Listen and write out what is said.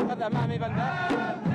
اخذ أمامي بندر